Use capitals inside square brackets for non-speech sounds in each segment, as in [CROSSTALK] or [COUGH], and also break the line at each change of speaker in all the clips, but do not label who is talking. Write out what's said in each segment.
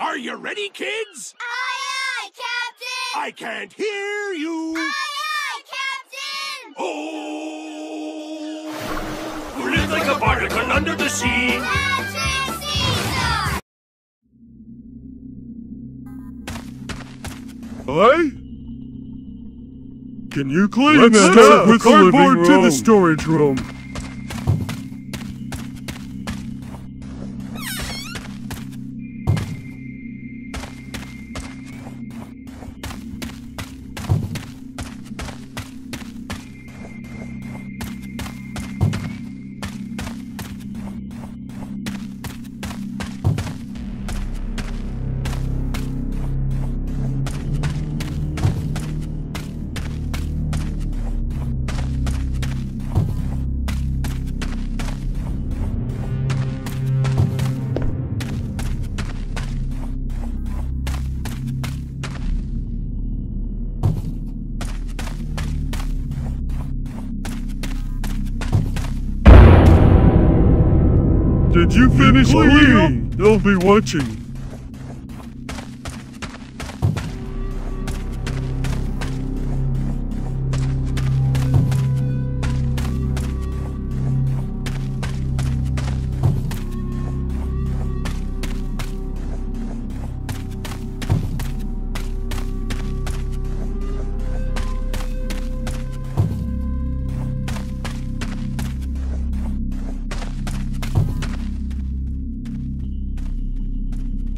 Are you ready, kids?
Aye, aye, Captain!
I can't hear you.
Aye, aye, Captain!
Oh! Live like a barnacle under the sea.
Captain Caesar!
Aye? Can you clean
Let's
that
start
up
with the
cardboard
living
to the storage room? Did you finish cleaning? They'll be watching.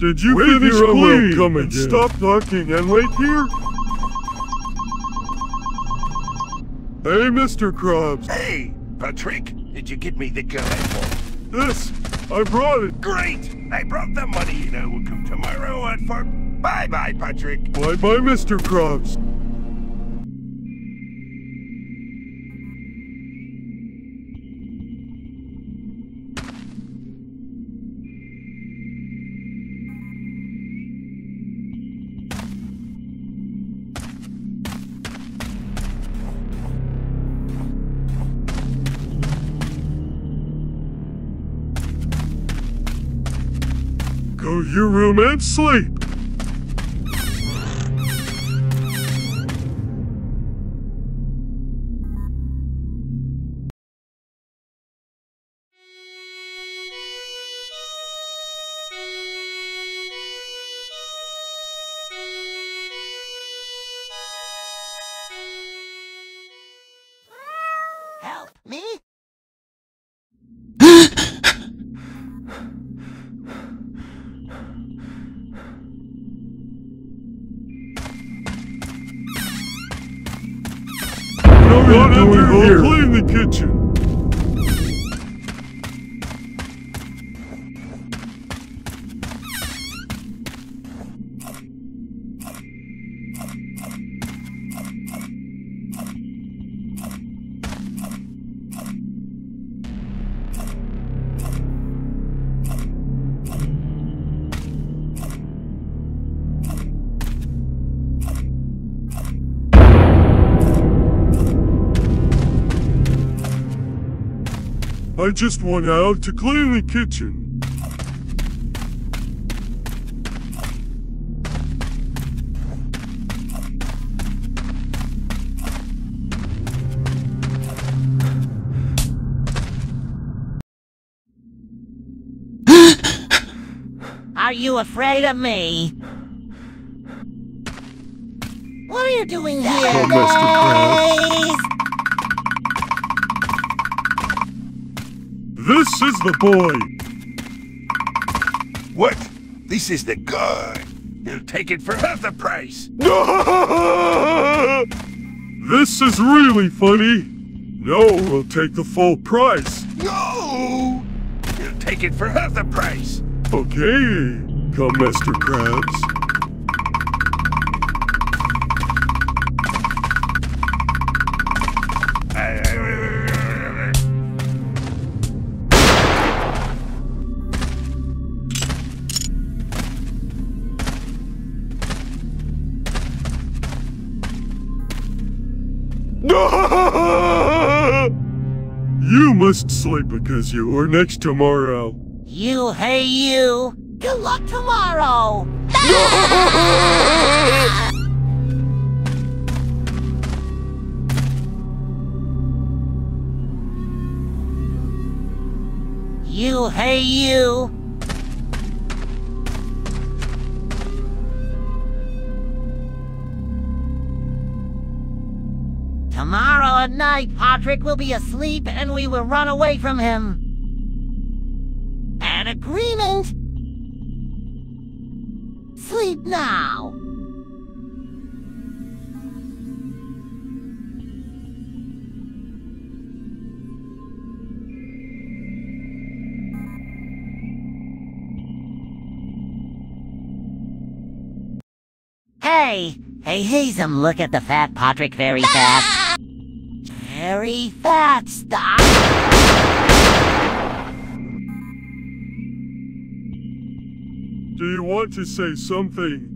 Did you
Wait
finish
here, I will come
and
again.
stop talking and wait here? Hey, Mr. Krabs.
Hey, Patrick, did you get me the gun I want?
This, I brought it.
Great! I brought the money and I will come tomorrow and for... Bye-bye, Patrick.
Bye-bye, Mr. Krabs. Go to your room and sleep.
Help me?
Run under here. Clean the kitchen. I just went out to clean the kitchen.
Are you afraid of me? What are you doing here?
Come, Mr. This is the boy.
What? This is the guy. You'll take it for half the price. [LAUGHS]
this is really funny. No, we'll take the full price.
No! You'll take it for half the price.
Okay, come, Mr. Krabs. Must sleep because you are next tomorrow.
You, hey you! Good luck tomorrow! [LAUGHS] you, hey you! Tomorrow at night, Patrick will be asleep and we will run away from him. An agreement? Sleep now. Hey, hey, Hazem, look at the fat Patrick very fast. [LAUGHS] Very fat, stop. Ah.
Do you want to say something?